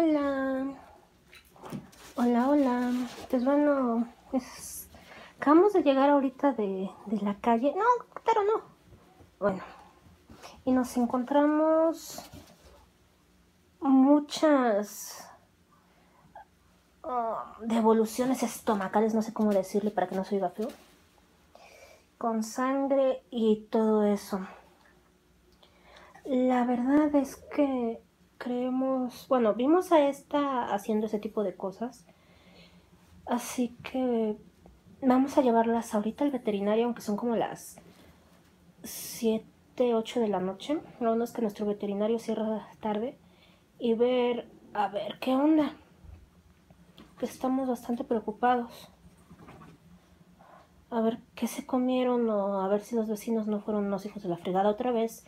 Hola. Hola, hola. Pues bueno, pues acabamos de llegar ahorita de, de la calle. No, pero no. Bueno, y nos encontramos muchas ah, devoluciones estomacales, no sé cómo decirle para que no se oiga feo, con sangre y todo eso. La verdad es que creemos, bueno, vimos a esta haciendo ese tipo de cosas, así que vamos a llevarlas ahorita al veterinario, aunque son como las 7, 8 de la noche. Lo bueno es que nuestro veterinario cierra tarde y ver, a ver, ¿qué onda? Estamos bastante preocupados. A ver qué se comieron o a ver si los vecinos no fueron unos hijos de la fregada otra vez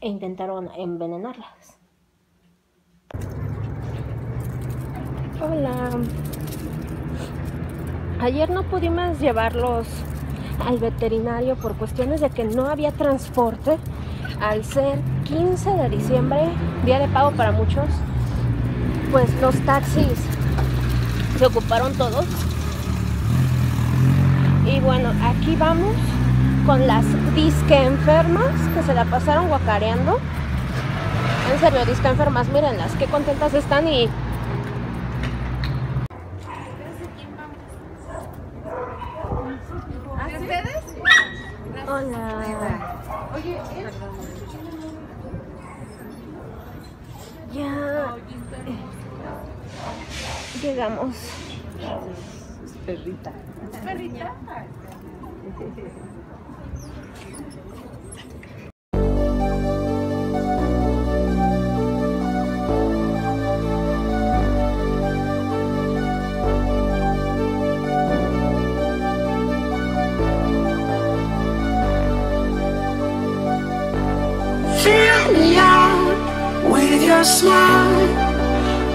e intentaron envenenarlas. Hola. Ayer no pudimos llevarlos al veterinario por cuestiones de que no había transporte al ser 15 de diciembre, día de pago para muchos, pues los taxis se ocuparon todos. Y bueno, aquí vamos con las disque enfermas que se la pasaron guacareando. En serio, disque enfermas, mírenlas, qué contentas están y Hola. Oye, Ya llegamos. Perrita. perrita. With your smile.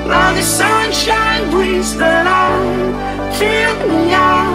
Now the sunshine brings the light. Fill me out